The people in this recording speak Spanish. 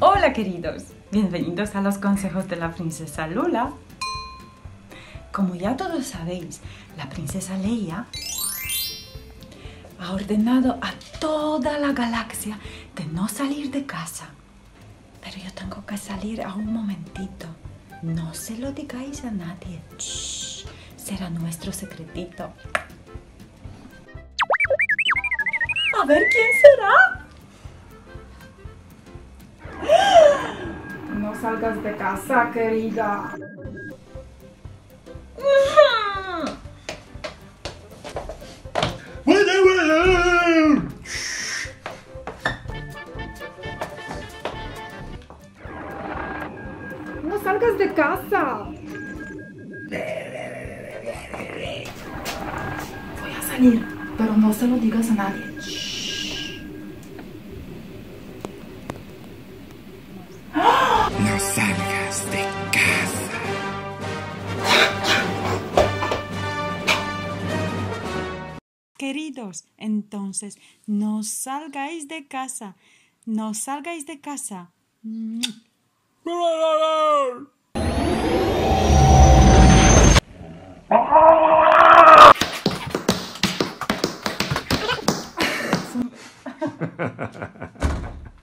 Hola queridos, bienvenidos a los consejos de la princesa Lula. Como ya todos sabéis, la princesa Leia ha ordenado a toda la galaxia de no salir de casa. Pero yo tengo que salir a un momentito. No se lo digáis a nadie. Será nuestro secretito. A ver quién será. No salgas de casa, querida. No salgas de casa. Voy a salir, pero no se lo digas a nadie. No salgas de casa. Queridos, entonces, no salgáis de casa. No salgáis de casa.